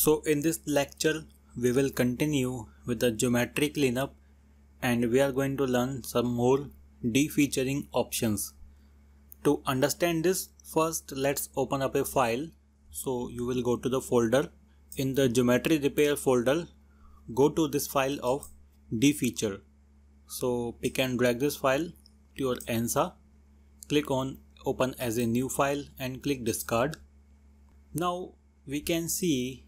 So in this lecture we will continue with the geometry cleanup and we are going to learn some more defeaturing options. To understand this first let's open up a file. So you will go to the folder. In the geometry repair folder go to this file of defeature. So pick and drag this file to your ANSA. Click on open as a new file and click discard. Now we can see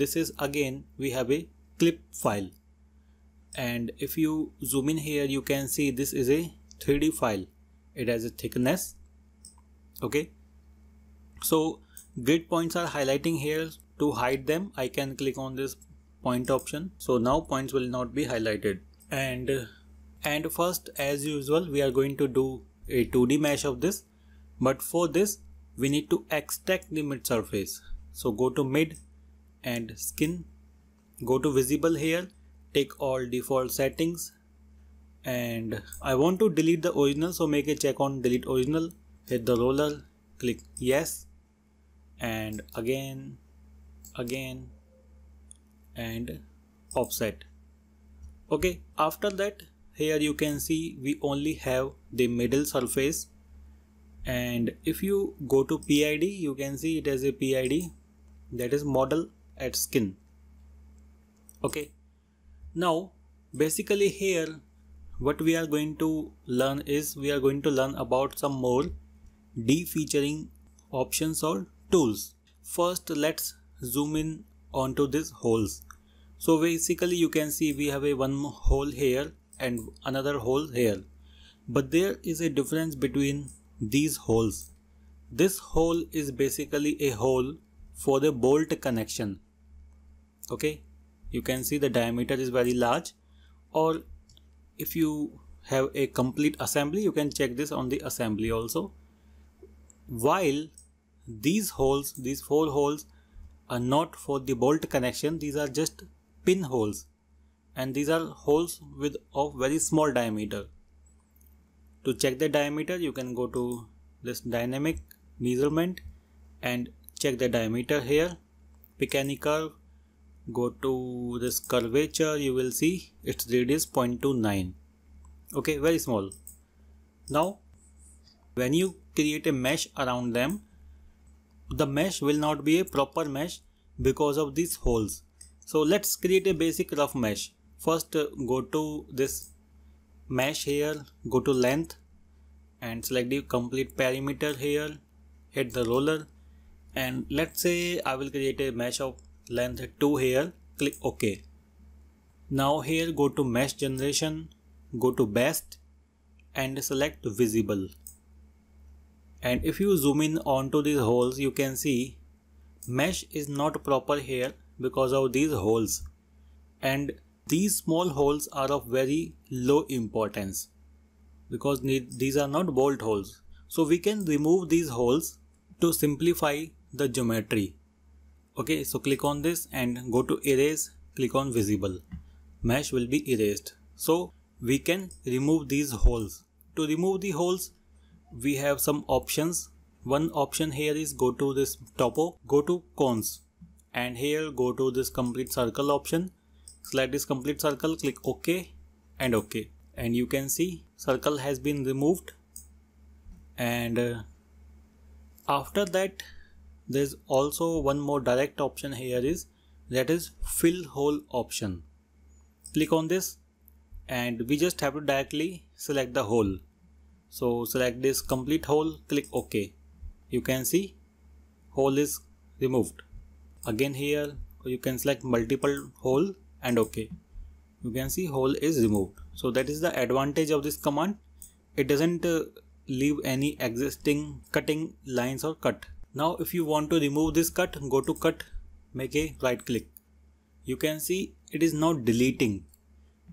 this is again we have a clip file. And if you zoom in here you can see this is a 3d file. It has a thickness. Okay. So grid points are highlighting here. To hide them I can click on this point option. So now points will not be highlighted. And and first as usual we are going to do a 2d mesh of this. But for this we need to extract the mid surface. So go to mid and skin. Go to visible here. Take all default settings. And I want to delete the original so make a check on delete original. Hit the roller. Click yes. And again again. And offset. Okay after that here you can see we only have the middle surface. And if you go to PID you can see it has a PID that is model at skin. Okay. Now basically here what we are going to learn is we are going to learn about some more defeaturing options or tools. First let's zoom in onto these holes. So basically you can see we have a one hole here and another hole here. But there is a difference between these holes. This hole is basically a hole for the bolt connection. Okay, you can see the diameter is very large. Or if you have a complete assembly you can check this on the assembly also. While these holes, these four holes are not for the bolt connection, these are just pin holes. And these are holes with of very small diameter. To check the diameter you can go to this dynamic measurement and check the diameter here. Pick any curve go to this curvature you will see its radius 0.29 okay very small. Now when you create a mesh around them the mesh will not be a proper mesh because of these holes. So let's create a basic rough mesh. First uh, go to this mesh here go to length and select the complete perimeter here hit the roller and let's say I will create a mesh of length 2 here click OK now here go to mesh generation go to best and select visible and if you zoom in onto these holes you can see mesh is not proper here because of these holes and these small holes are of very low importance because these are not bolt holes. So we can remove these holes to simplify the geometry. Okay, so click on this and go to erase, click on visible. Mesh will be erased. So we can remove these holes. To remove the holes, we have some options. One option here is go to this topo, go to cones and here go to this complete circle option select this complete circle click ok and ok and you can see circle has been removed and uh, after that there's also one more direct option here is that is fill hole option. Click on this and we just have to directly select the hole so select this complete hole click ok. You can see hole is removed. Again here you can select multiple hole and ok. You can see hole is removed. So that is the advantage of this command. It doesn't uh, leave any existing cutting lines or cut now if you want to remove this cut go to cut make a right click. You can see it is not deleting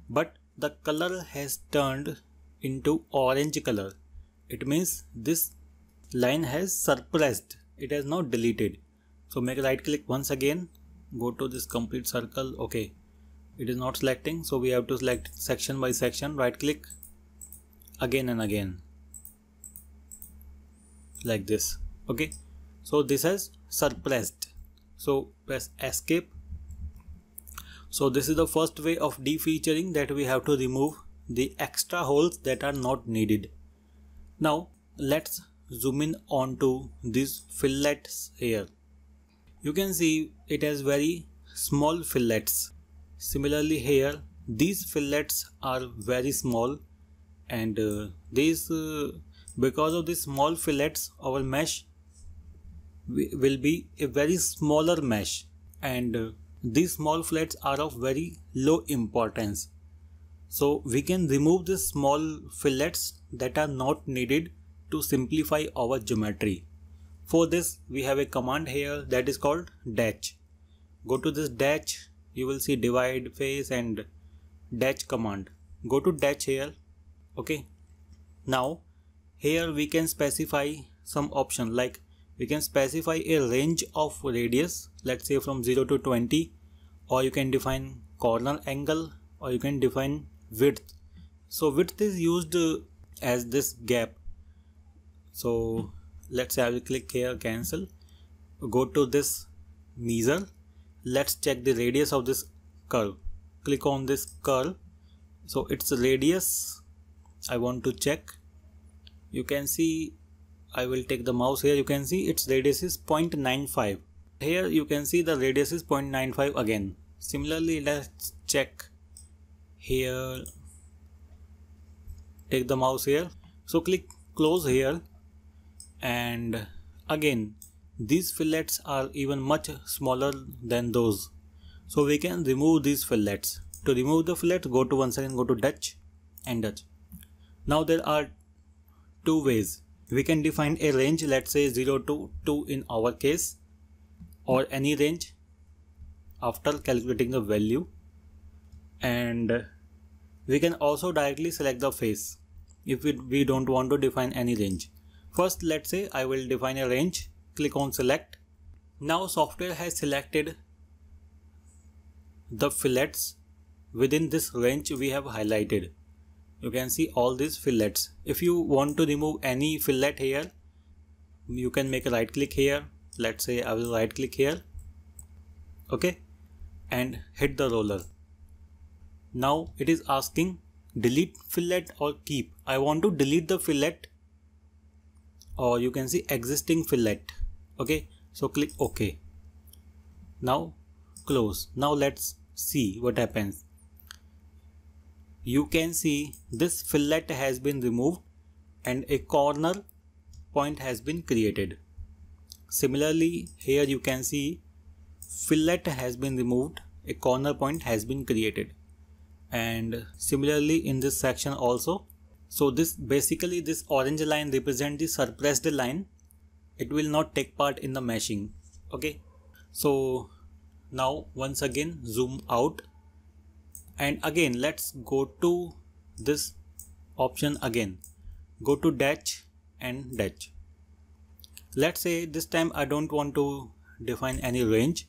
but the color has turned into orange color. It means this line has suppressed it has not deleted. So make a right click once again. Go to this complete circle. Okay. It is not selecting so we have to select section by section. Right click. Again and again. Like this. Okay so this has suppressed so press escape So this is the first way of defeaturing that we have to remove the extra holes that are not needed. Now let's zoom in onto these fillets here. You can see it has very small fillets. Similarly here these fillets are very small and uh, these uh, because of these small fillets our mesh will be a very smaller mesh. And uh, these small fillets are of very low importance. So we can remove these small fillets that are not needed to simplify our geometry. For this we have a command here that is called dash. go to this dash you will see divide face and dash command. Go to dash here okay? Now here we can specify some option like we can specify a range of radius let's say from 0 to 20 or you can define corner angle or you can define width. So width is used as this gap. So let's say I will click here cancel. Go to this measure. Let's check the radius of this curve. Click on this curve. So its radius I want to check. You can see I will take the mouse here. You can see its radius is 0.95 here you can see the radius is 0.95 again. Similarly let's check here. Take the mouse here. So click close here. And again these fillets are even much smaller than those. So we can remove these fillets. To remove the fillet go to once again go to detach and detach now there are two ways we can define a range let's say 0 to 2 in our case or any range after calculating the value. And we can also directly select the face if we, we don't want to define any range. First let's say I will define a range click on select. Now software has selected the fillets within this range we have highlighted you can see all these fillets. If you want to remove any fillet here you can make a right click here. Let's say I will right click here. Okay? And hit the roller. Now it is asking delete fillet or keep. I want to delete the fillet or you can see existing fillet. Okay? So click ok now close. Now let's see what happens you can see this fillet has been removed and a corner point has been created. Similarly, here you can see fillet has been removed, a corner point has been created. And similarly in this section also. So this basically this orange line represent the suppressed line. It will not take part in the meshing. Okay. So now once again zoom out and again let's go to this option again. Go to dash and dash. Let's say this time I don't want to define any range.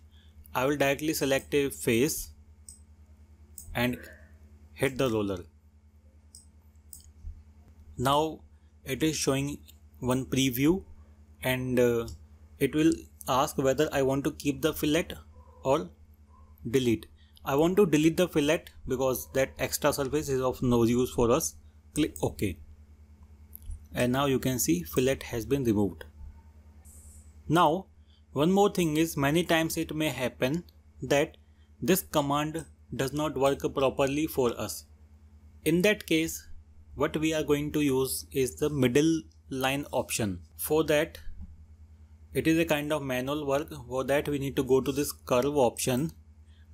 I will directly select a face and hit the roller. Now it is showing one preview and uh, it will ask whether I want to keep the fillet or delete I want to delete the fillet because that extra surface is of no use for us. Click OK. And now you can see fillet has been removed. Now one more thing is many times it may happen that this command does not work properly for us. In that case what we are going to use is the middle line option. For that it is a kind of manual work for that we need to go to this curve option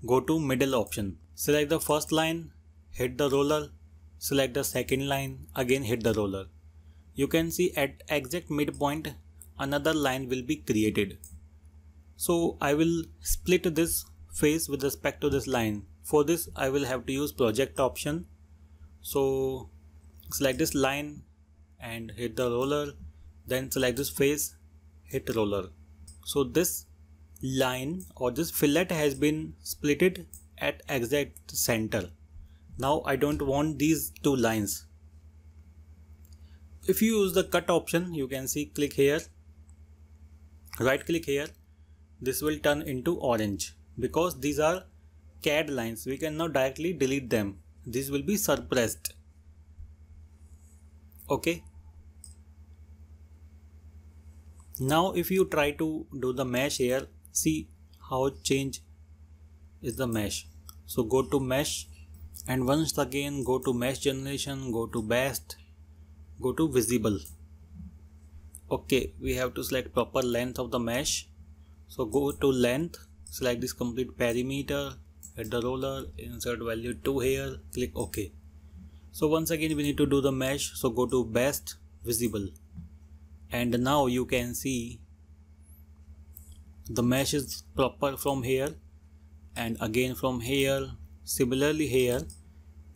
Go to middle option. Select the first line, hit the roller, select the second line, again hit the roller. You can see at exact midpoint another line will be created. So I will split this face with respect to this line. For this I will have to use project option. So select this line and hit the roller then select this face hit roller. So this line or this fillet has been splitted at exact center. Now I don't want these two lines. If you use the cut option, you can see click here, right click here, this will turn into orange because these are CAD lines. We can now directly delete them. This will be suppressed. Okay. Now if you try to do the mesh here see how change is the mesh. So go to mesh and once again go to mesh generation go to best go to visible. Okay we have to select proper length of the mesh. So go to length select this complete perimeter hit the roller insert value 2 here click ok so once again we need to do the mesh. So go to best visible. And now you can see the mesh is proper from here and again from here similarly here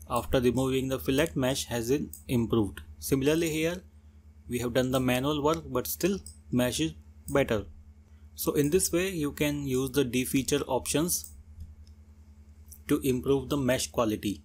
after removing the fillet mesh has been improved. Similarly here we have done the manual work but still mesh is better. So in this way you can use the D defeature options to improve the mesh quality